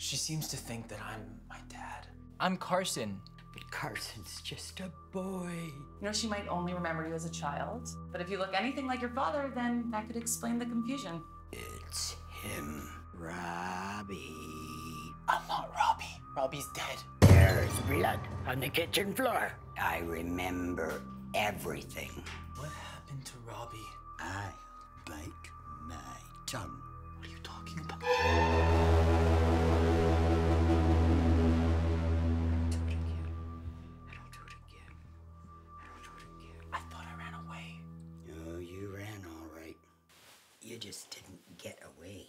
She seems to think that I'm my dad. I'm Carson. But Carson's just a boy. You know, she might only remember you as a child, but if you look anything like your father, then that could explain the confusion. It's him, Robbie. I'm not Robbie. Robbie's dead. There's blood on the kitchen floor. I remember everything. What happened to Robbie? I'll bite my tongue. Just didn't get away.